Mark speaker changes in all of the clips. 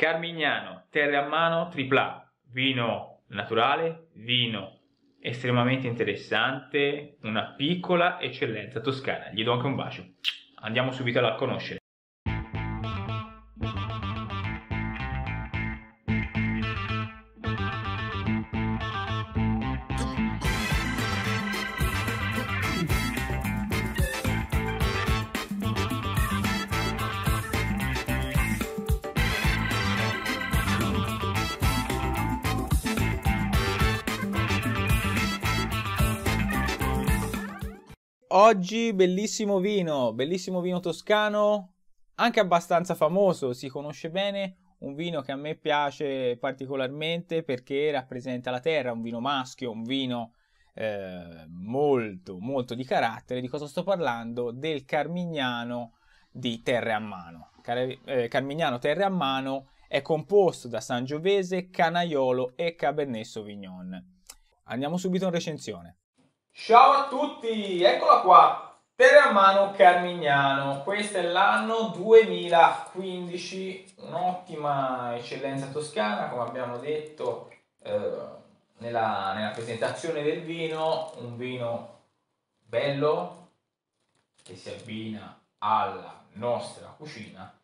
Speaker 1: Carmignano, Terre a Mano, tripla, vino naturale, vino estremamente interessante, una piccola eccellenza toscana. Gli do anche un bacio. Andiamo subito a conoscere.
Speaker 2: Oggi bellissimo vino, bellissimo vino toscano, anche abbastanza famoso, si conosce bene, un vino che a me piace particolarmente perché rappresenta la terra, un vino maschio, un vino eh, molto molto di carattere. Di cosa sto parlando? Del Carmignano di Terre a Mano. Car- eh, Carmignano Terre a Mano è composto da Sangiovese, Canaiolo e Cabernet Sauvignon. Andiamo subito in recensione.
Speaker 1: Ciao a tutti, eccola qua, Terramano Carmignano, questo è l'anno 2015, un'ottima eccellenza toscana, come abbiamo detto eh, nella, nella presentazione del vino, un vino bello che si abbina alla nostra cucina,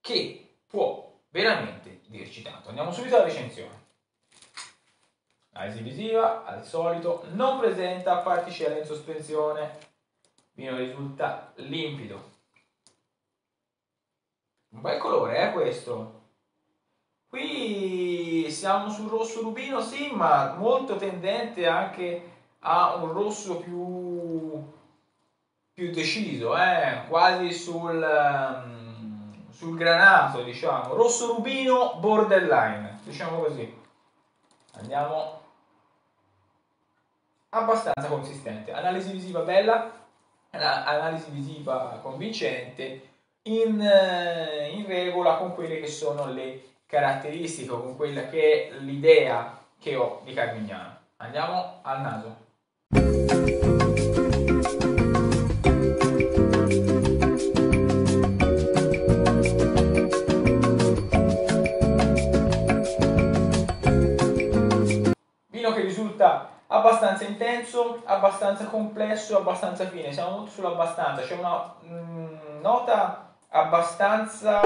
Speaker 1: che può veramente dirci tanto. Andiamo subito alla recensione. Analisi visiva, al solito, non presenta particelle in sospensione, vino risulta limpido. Un bel colore, eh, questo. Qui siamo sul rosso rubino, sì, ma molto tendente anche a un rosso più, più deciso, eh? quasi sul, um, sul granato, diciamo. Rosso rubino borderline, diciamo così. Andiamo abbastanza consistente. Analisi visiva bella, analisi visiva convincente, in, eh, in, regola con quelle che sono le caratteristiche, con quella che è l'idea che ho di Carmignano. Andiamo al naso. Vino che risulta abbastanza intenso, abbastanza complesso, abbastanza fine. Siamo molto sull'abbastanza. C'è una mm, nota abbastanza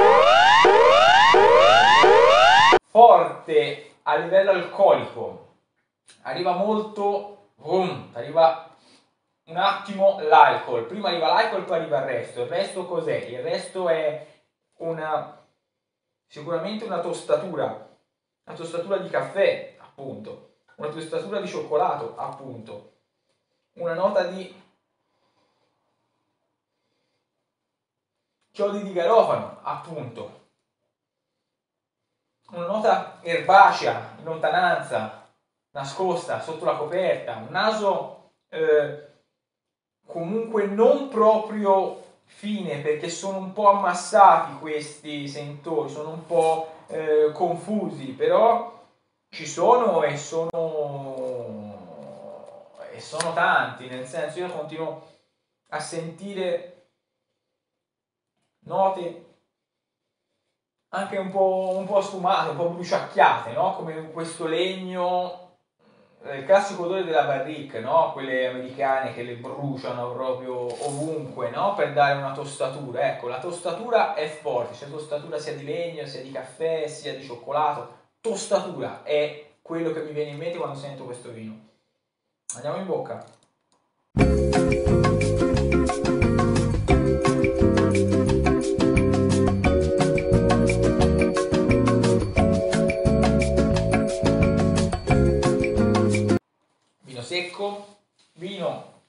Speaker 1: forte a livello alcolico. Arriva molto, boom, arriva un attimo l'alcol. Prima arriva l'alcol, poi arriva il resto. Il resto cos'è? Il resto è una sicuramente una tostatura, una tostatura di caffè, appunto una tostatura di cioccolato, appunto, una nota di chiodi di garofano, appunto, una nota erbacea in lontananza, nascosta sotto la coperta, un naso eh, comunque non proprio fine perché sono un po' ammassati questi sentori, sono un po' eh, confusi, però ci sono e sono, e sono tanti, nel senso io continuo a sentire note anche un po', un po sfumate, un po' bruciacchiate, no? come questo legno, eh, il classico odore della barrique, no? quelle americane che le bruciano proprio ovunque no? per dare una tostatura. Ecco, la tostatura è forte, c'è tostatura sia di legno, sia di caffè, sia di cioccolato tostatura è quello che mi viene in mente quando sento questo vino. Andiamo in bocca. Vino secco, vino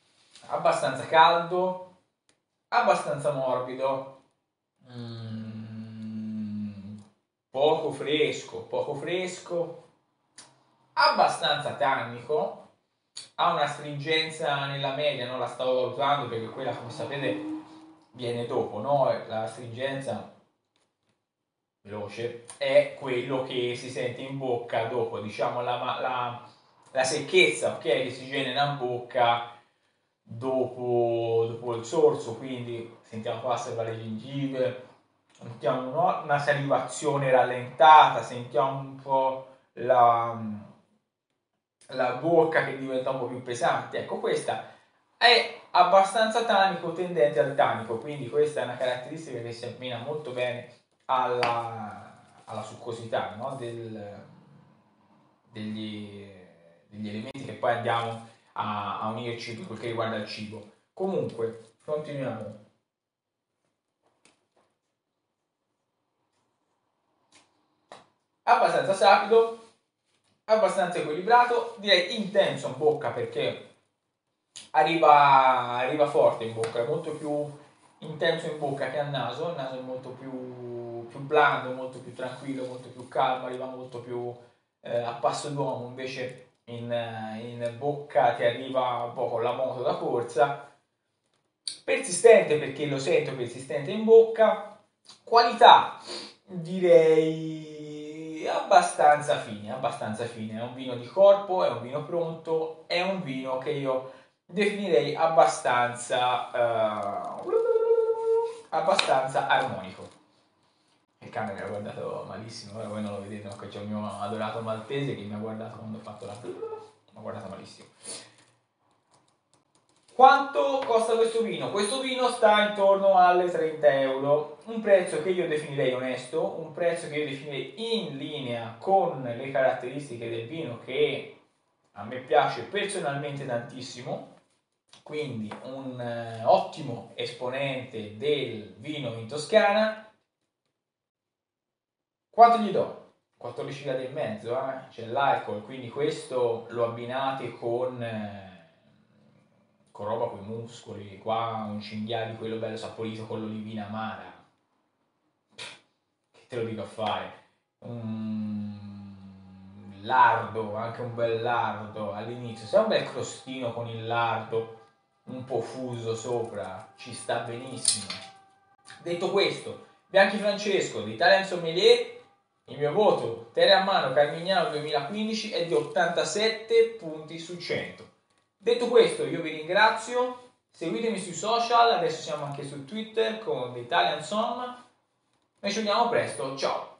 Speaker 1: abbastanza caldo, abbastanza morbido. Mm poco fresco, poco fresco, abbastanza tannico, ha una stringenza nella media, non la stavo valutando perché quella come sapete viene dopo, no? La stringenza veloce è quello che si sente in bocca dopo, diciamo la, la, la secchezza okay, che si genera in bocca dopo, dopo il sorso, quindi sentiamo qua serva le gengive, sentiamo una salivazione rallentata, sentiamo un po' la, la bocca che diventa un po' più pesante. Ecco, questa è abbastanza tanico tendente al tanico, quindi questa è una caratteristica che si abbina molto bene alla, alla succosità no? Del, degli, degli, elementi che poi andiamo a, a unirci per quel che riguarda il cibo. Comunque, continuiamo. Abbastanza sapido, abbastanza equilibrato, direi intenso in bocca perché arriva, arriva forte in bocca, è molto più intenso in bocca che a naso, il naso è molto più, più blando, molto più tranquillo, molto più calmo, arriva molto più eh, a passo d'uomo, invece in, in bocca ti arriva un po' con la moto da corsa, persistente perché lo sento persistente in bocca, qualità direi abbastanza fine, abbastanza fine, è un vino di corpo, è un vino pronto, è un vino che io definirei abbastanza, uh, abbastanza armonico. Il cane mi ha guardato malissimo, ora voi non lo vedete, ma c'è il mio adorato maltese che mi ha guardato quando ho fatto la... mi ha guardato malissimo. Quanto costa questo vino? Questo vino sta intorno alle 30 euro, un prezzo che io definirei onesto, un prezzo che io definirei in linea con le caratteristiche del vino che a me piace personalmente tantissimo, quindi un eh, ottimo esponente del vino in Toscana. Quanto gli do? 14 gradi e mezzo, eh? c'è l'alcol, quindi questo lo abbinate con, eh, con roba con i muscoli, qua un cinghiale quello bello saporito con l'olivina amara. Che te lo dico a fare? Un lardo, anche un bel lardo all'inizio, se è un bel crostino con il lardo un po' fuso sopra, ci sta benissimo. Detto questo, Bianchi Francesco di Italian Sommelier, il mio voto Terra a mano Carmignano 2015 è di 87 punti su 100. Detto questo, io vi ringrazio, seguitemi sui social, adesso siamo anche su Twitter con The Italian Som. Noi ci vediamo presto, ciao!